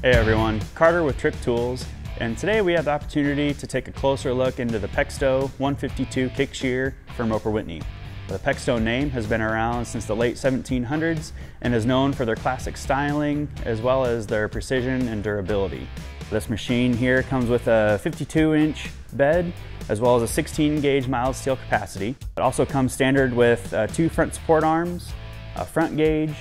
Hey everyone, Carter with Trick Tools, and today we have the opportunity to take a closer look into the Pexto 152 kick shear from Roper Whitney. The Pexto name has been around since the late 1700s and is known for their classic styling as well as their precision and durability. This machine here comes with a 52 inch bed as well as a 16 gauge mild steel capacity. It also comes standard with uh, two front support arms, a front gauge,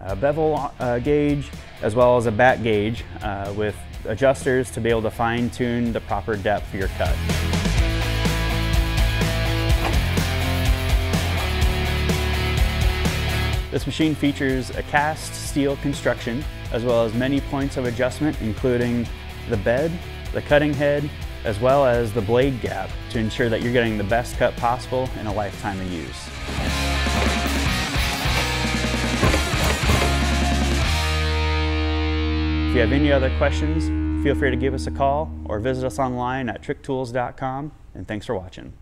a bevel uh, gauge, as well as a back gauge uh, with adjusters to be able to fine tune the proper depth for your cut. This machine features a cast steel construction as well as many points of adjustment including the bed, the cutting head, as well as the blade gap to ensure that you're getting the best cut possible in a lifetime of use. You have any other questions, feel free to give us a call or visit us online at tricktools.com. And thanks for watching.